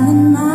慢慢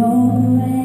No way.